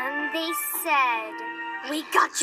And they said, We got you.